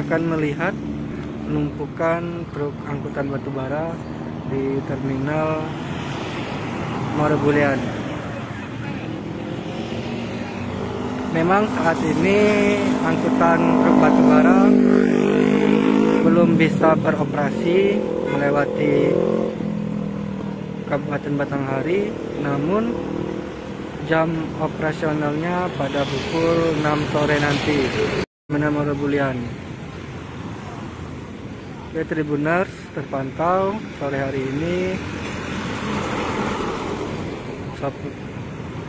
akan melihat penumpukan truk angkutan batubara di terminal Muara Memang saat ini angkutan truk batubara belum bisa beroperasi melewati Kabupaten Batanghari, namun jam operasionalnya pada pukul 6 sore nanti. Menamara Oke Tribuners terpantau sore hari ini.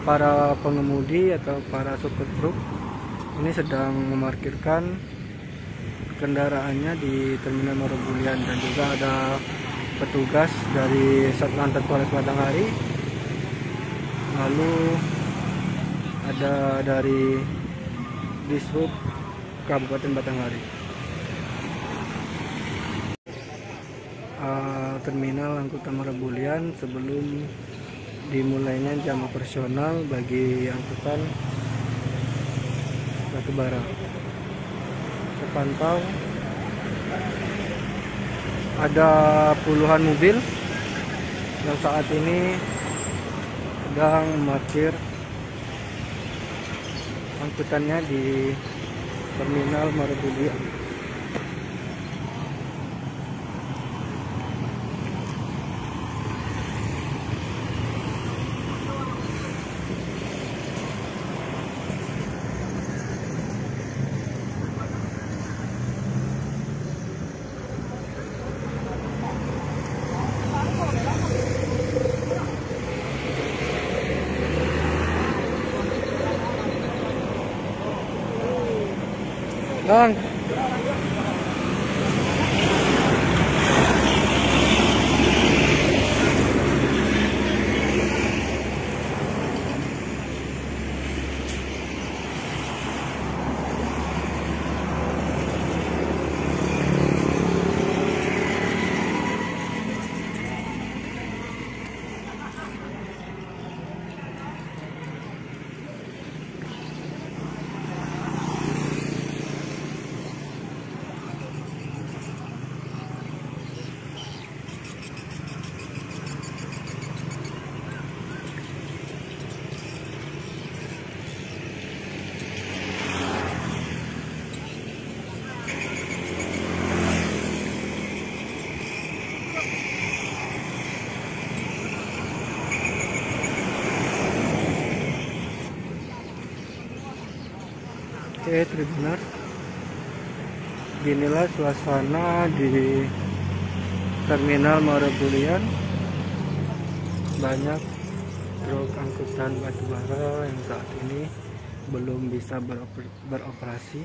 Para pengemudi atau para supir truk ini sedang memarkirkan kendaraannya di Terminal Morobulian dan juga ada petugas dari Satlantas Polres Batanghari lalu ada dari Dishub Kabupaten Batanghari uh, terminal angkutan Marabulian sebelum dimulainya jam operasional bagi angkutan batubara. Terpantau ada puluhan mobil yang saat ini sedang parkir angkutannya di terminal Marabulian. Long. Oke Tribuners Inilah suasana di Terminal Marabulian Banyak truk angkutan batubara yang saat ini belum bisa beroperasi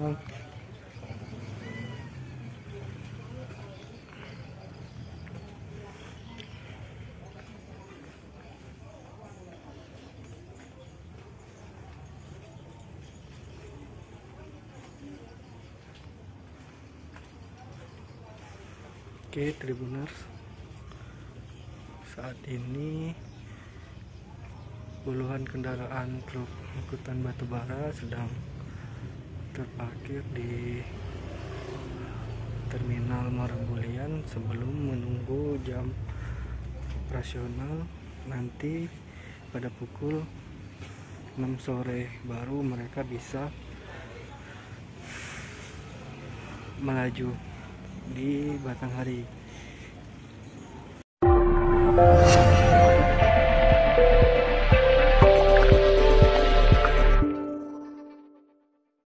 Oke, Tribuners. Saat ini puluhan kendaraan truk angkutan batubara sedang terparkir di terminal Marbulian sebelum menunggu jam operasional nanti pada pukul 6 sore baru mereka bisa melaju di Batanghari.